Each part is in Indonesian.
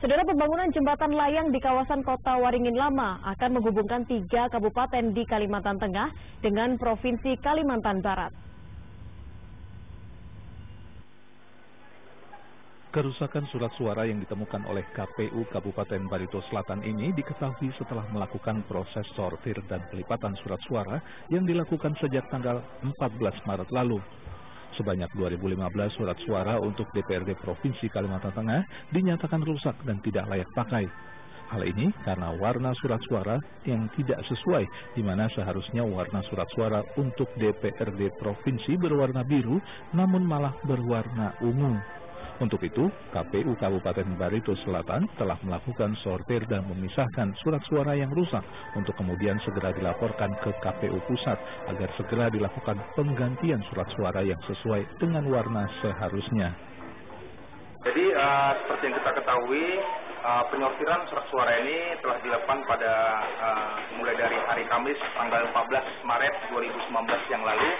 Saudara pembangunan jembatan layang di kawasan kota Waringin Lama akan menghubungkan tiga kabupaten di Kalimantan Tengah dengan Provinsi Kalimantan Barat. Kerusakan surat suara yang ditemukan oleh KPU Kabupaten Barito Selatan ini diketahui setelah melakukan proses sortir dan pelipatan surat suara yang dilakukan sejak tanggal 14 Maret lalu. Sebanyak 2015 surat suara untuk DPRD Provinsi Kalimantan Tengah dinyatakan rusak dan tidak layak pakai. Hal ini karena warna surat suara yang tidak sesuai, di mana seharusnya warna surat suara untuk DPRD Provinsi berwarna biru, namun malah berwarna ungu. Untuk itu, KPU Kabupaten Barito Selatan telah melakukan sortir dan memisahkan surat suara yang rusak untuk kemudian segera dilaporkan ke KPU Pusat agar segera dilakukan penggantian surat suara yang sesuai dengan warna seharusnya. Jadi uh, seperti yang kita ketahui, uh, penyortiran surat suara ini telah dilakukan pada uh, mulai dari hari Kamis tanggal 14 Maret 2019 yang lalu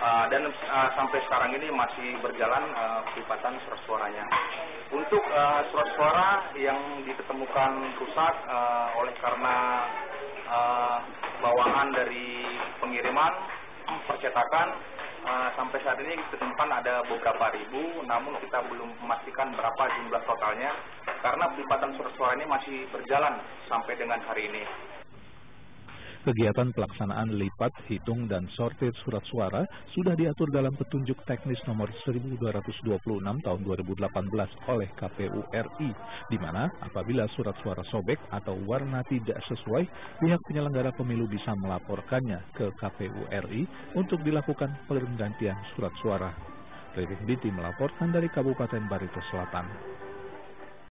uh, dan uh, sampai sekarang ini masih berjalan uh, pelipatan surat suaranya. Untuk uh, surat suara yang ditemukan rusak uh, oleh karena uh, bawaan dari pengiriman percetakan uh, sampai saat ini ditemukan ada beberapa ribu, namun kita belum memastikan berapa jumlah totalnya karena pelipatan surat suara ini masih berjalan sampai dengan hari ini. Kegiatan pelaksanaan lipat, hitung, dan sortir surat suara sudah diatur dalam petunjuk teknis nomor 1226 tahun 2018 oleh KPU RI, di mana apabila surat suara sobek atau warna tidak sesuai, pihak penyelenggara pemilu bisa melaporkannya ke KPU RI untuk dilakukan penggantian surat suara. Ririn Binti melaporkan dari Kabupaten Barito Selatan.